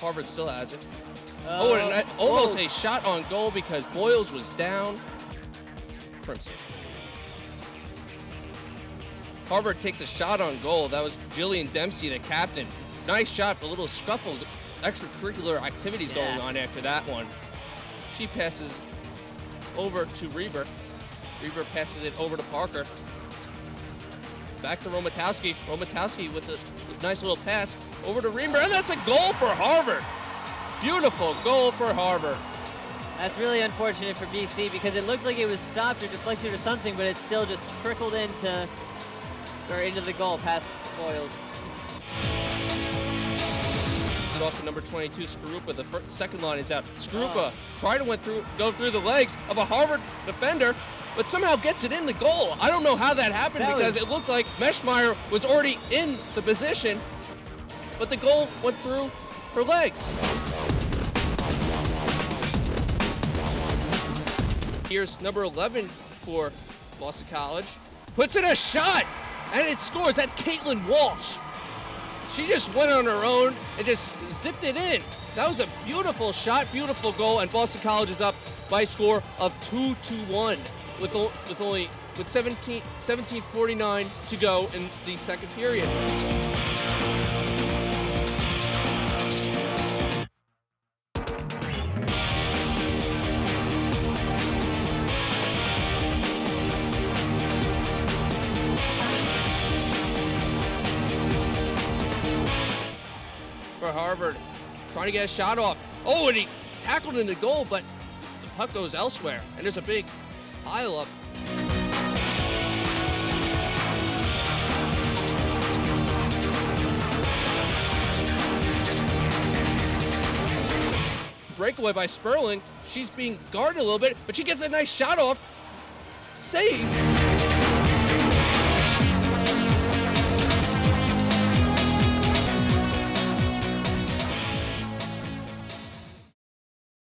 Harvard still has it. oh, and uh, a- almost whoa. a shot on goal because Boyles was down. Crimson. Harvard takes a shot on goal. That was Jillian Dempsey, the captain. Nice shot, but a little scuffled Extracurricular activities going on after that one. She passes over to Reber. Reber passes it over to Parker. Back to Romatowski. Romatowski with a nice little pass over to Reber, and that's a goal for Harvard. Beautiful goal for Harvard. That's really unfortunate for BC because it looked like it was stopped or deflected or something, but it still just trickled into or into the goal past Boyles. It off to number 22, Skarupa. The fir- second line is out. Skarupa oh. tried to went through, go through the legs of a Harvard defender, but somehow gets it in the goal. I don't know how that happened That because was- it looked like Maschmeyer was already in the position, but the goal went through her legs. Here's number 11 for Boston College. Puts in a shot, and it scores. That's Caitlin Walsh. She just went on her own and just zipped it in. That was a beautiful shot, beautiful goal, and Boston College is up by a score of 2 to 1 with, with only with 17 1749 to go in the second period. for Harvard, trying to get a shot off. Oh, and he tackled in the goal, but the puck goes elsewhere, and there's a big pile up. Breakaway by Sperling. She's being guarded a little bit, but she gets a nice shot off. Save.